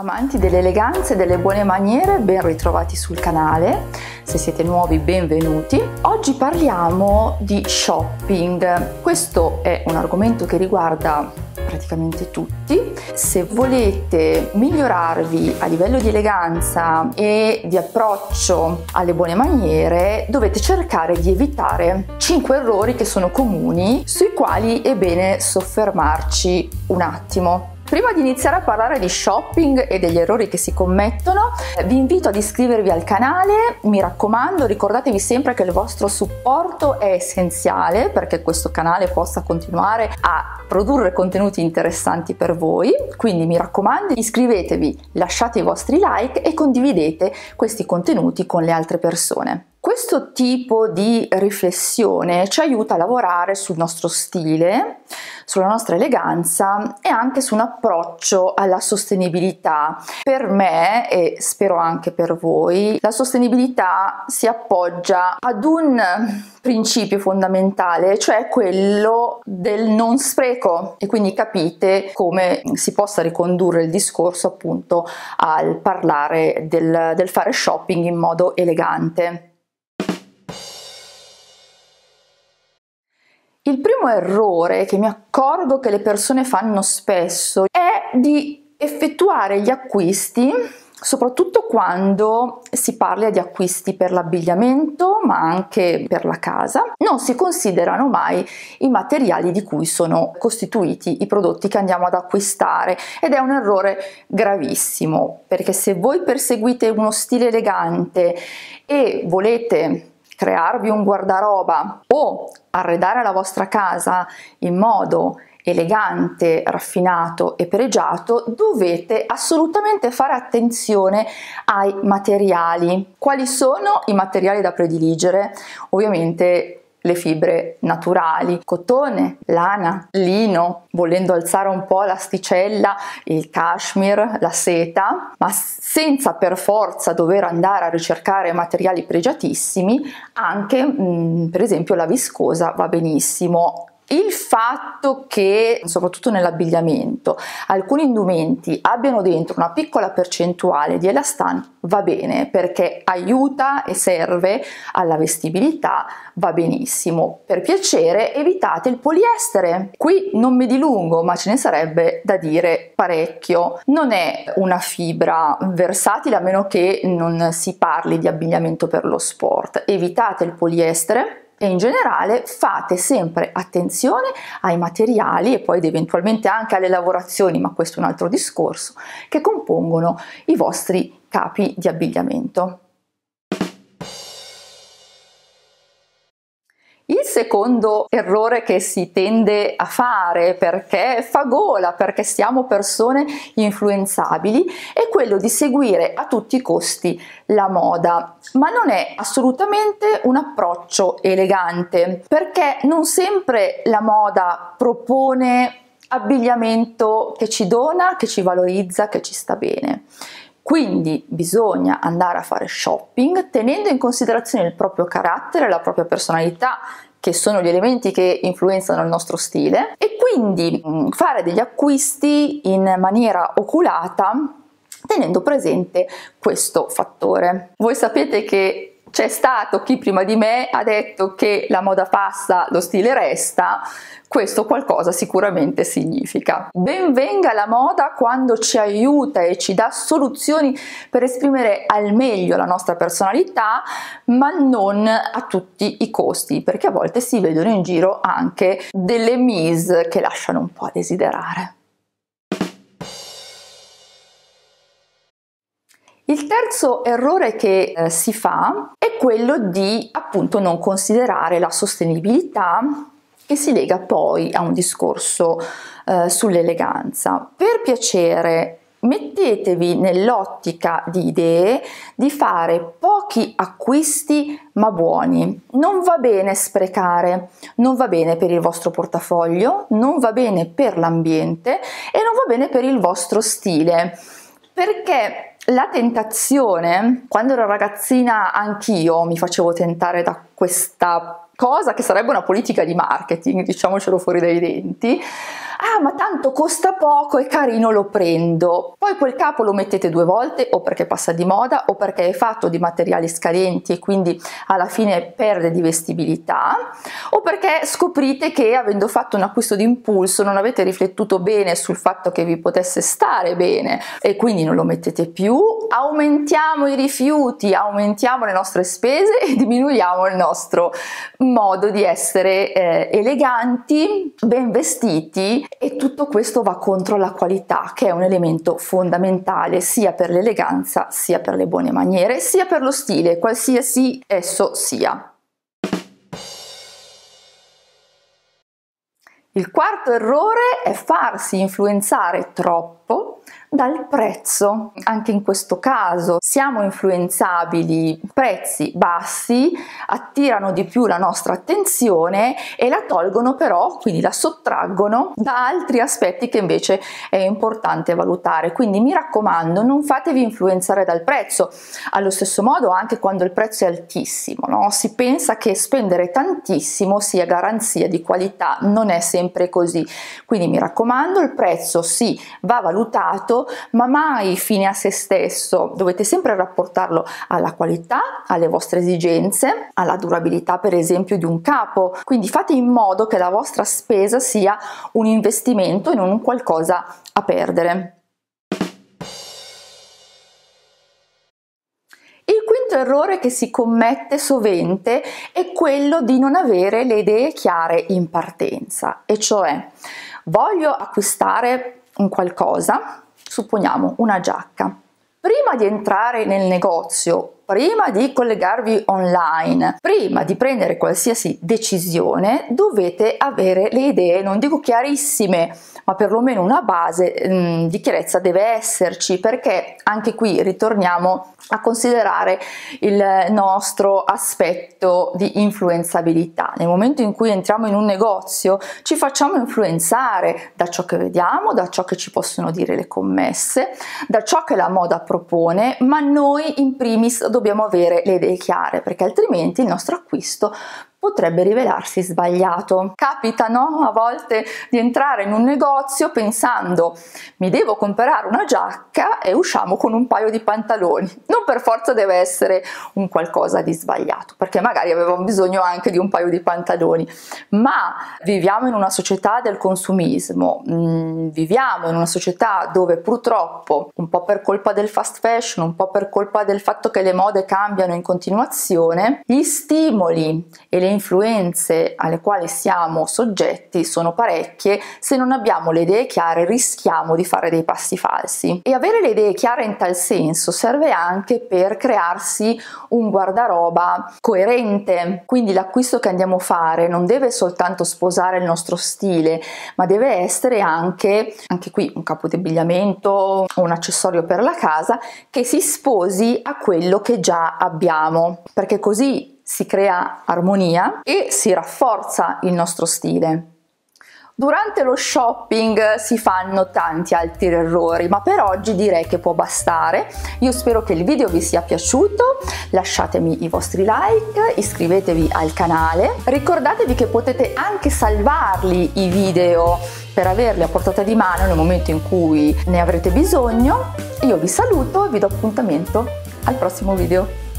Amanti dell'eleganza e delle buone maniere, ben ritrovati sul canale. Se siete nuovi, benvenuti. Oggi parliamo di shopping. Questo è un argomento che riguarda praticamente tutti. Se volete migliorarvi a livello di eleganza e di approccio alle buone maniere, dovete cercare di evitare 5 errori che sono comuni sui quali è bene soffermarci un attimo. Prima di iniziare a parlare di shopping e degli errori che si commettono, vi invito ad iscrivervi al canale, mi raccomando ricordatevi sempre che il vostro supporto è essenziale perché questo canale possa continuare a produrre contenuti interessanti per voi, quindi mi raccomando iscrivetevi, lasciate i vostri like e condividete questi contenuti con le altre persone. Questo tipo di riflessione ci aiuta a lavorare sul nostro stile, sulla nostra eleganza e anche su un approccio alla sostenibilità. Per me e spero anche per voi, la sostenibilità si appoggia ad un principio fondamentale, cioè quello del non spreco e quindi capite come si possa ricondurre il discorso appunto al parlare del, del fare shopping in modo elegante. Il primo errore che mi accorgo che le persone fanno spesso è di effettuare gli acquisti soprattutto quando si parla di acquisti per l'abbigliamento ma anche per la casa, non si considerano mai i materiali di cui sono costituiti i prodotti che andiamo ad acquistare. Ed è un errore gravissimo perché se voi perseguite uno stile elegante e volete crearvi un guardaroba o arredare la vostra casa in modo elegante, raffinato e pregiato, dovete assolutamente fare attenzione ai materiali. Quali sono i materiali da prediligere? Ovviamente le fibre naturali, cotone, lana, lino, volendo alzare un po' l'asticella, il cashmere, la seta, ma senza per forza dover andare a ricercare materiali pregiatissimi, anche mh, mm, per esempio la viscosa va benissimo. Il fatto che, soprattutto nell'abbigliamento, alcuni indumenti abbiano dentro una piccola percentuale di elastan va bene perché aiuta e serve alla vestibilità, va benissimo. Per piacere evitate il poliestere. Qui non mi dilungo, ma ce ne sarebbe da dire parecchio. Non è una fibra versatile a meno che non si parli di abbigliamento per lo sport. Evitate il poliestere e in generale fate sempre attenzione ai materiali e poi eventualmente anche alle lavorazioni, ma questo è un altro discorso, che compongono i vostri capi di abbigliamento. Secondo errore che si tende a fare perché fa gola, perché siamo persone influenzabili, è quello di seguire a tutti i costi la moda, ma non è assolutamente un approccio elegante, perché non sempre la moda propone abbigliamento che ci dona, che ci valorizza, che ci sta bene. Quindi bisogna andare a fare shopping tenendo in considerazione il proprio carattere, la propria personalità, che sono gli elementi che influenzano il nostro stile e quindi mm, fare degli acquisti in maniera oculata tenendo presente questo fattore. Voi sapete che c'è stato chi prima di me ha detto che la moda passa, lo stile resta, questo qualcosa sicuramente significa. Benvenga la moda quando ci aiuta e ci dà soluzioni per esprimere al meglio la nostra personalità, ma non a tutti i costi, perché a volte si vedono in giro anche delle mise che lasciano un po' a desiderare. Il terzo errore che eh, si fa è quello di appunto non considerare la sostenibilità che si lega poi a un discorso eh, sull'eleganza. Per piacere, mettetevi nell'ottica di idee di fare pochi acquisti ma buoni. Non va bene sprecare, non va bene per il vostro portafoglio, non va bene per l'ambiente e non va bene per il vostro stile. Perché la tentazione, quando ero ragazzina anch'io mi facevo tentare da questa cosa che sarebbe una politica di marketing, diciamocelo fuori dai denti, ah ma tanto costa poco e carino lo prendo. Poi quel capo lo mettete due volte o perché passa di moda o perché è fatto di materiali scadenti e quindi alla fine perde di vestibilità o perché scoprite che avendo fatto un acquisto di impulso non avete riflettuto bene sul fatto che vi potesse stare bene e quindi non lo mettete più. Aumentiamo i rifiuti, aumentiamo le nostre spese e diminuiamo il nostro modo di essere eh, eleganti, ben vestiti e tutto questo va contro la qualità che è un elemento fondamentale sia per l'eleganza sia per le buone maniere sia per lo stile qualsiasi esso sia. Il quarto errore è farsi influenzare troppo dal prezzo. Anche in questo caso siamo influenzabili, prezzi bassi attirano di più la nostra attenzione e la tolgono però, quindi la sottraggono da altri aspetti che invece è importante valutare. Quindi mi raccomando, non fatevi influenzare dal prezzo. Allo stesso modo anche quando il prezzo è altissimo, no? si pensa che spendere tantissimo sia garanzia di qualità, non è sempre così. Quindi mi raccomando, il prezzo sì va valutato ma mai fine a se stesso. Dovete sempre rapportarlo alla qualità, alle vostre esigenze, alla durabilità per esempio di un capo. Quindi fate in modo che la vostra spesa sia un investimento e non un qualcosa a perdere. Il quinto errore che si commette sovente è quello di non avere le idee chiare in partenza, e cioè voglio acquistare un qualcosa, supponiamo una giacca. Prima di entrare nel negozio, prima di collegarvi online, prima di prendere qualsiasi decisione, dovete avere le idee, non dico chiarissime, ma perlomeno una base mh, mm, di chiarezza deve esserci, perché anche qui ritorniamo a considerare il nostro aspetto di influenzabilità. Nel momento in cui entriamo in un negozio ci facciamo influenzare da ciò che vediamo, da ciò che ci possono dire le commesse, da ciò che la moda propone, ma noi in primis dobbiamo avere le idee chiare perché altrimenti il nostro acquisto potrebbe rivelarsi sbagliato. Capita no? a volte di entrare in un negozio pensando mi devo comprare una giacca e usciamo con un paio di pantaloni. Non per forza deve essere un qualcosa di sbagliato, perché magari avevamo bisogno anche di un paio di pantaloni, ma viviamo in una società del consumismo, mm, viviamo in una società dove purtroppo, un po' per colpa del fast fashion, un po' per colpa del fatto che le mode cambiano in continuazione, gli stimoli e le influenze alle quali siamo soggetti sono parecchie, se non abbiamo le idee chiare rischiamo di fare dei passi falsi. E avere le idee chiare in tal senso serve anche per crearsi un guardaroba coerente, quindi l'acquisto che andiamo a fare non deve soltanto sposare il nostro stile, ma deve essere anche, anche qui un capo di abbigliamento o un accessorio per la casa che si sposi a quello che già abbiamo, perché così si crea armonia e si rafforza il nostro stile. Durante lo shopping si fanno tanti altri errori, ma per oggi direi che può bastare. Io spero che il video vi sia piaciuto, lasciatemi i vostri like, iscrivetevi al canale, ricordatevi che potete anche salvarli i video per averli a portata di mano nel momento in cui ne avrete bisogno. Io vi saluto e vi do appuntamento al prossimo video.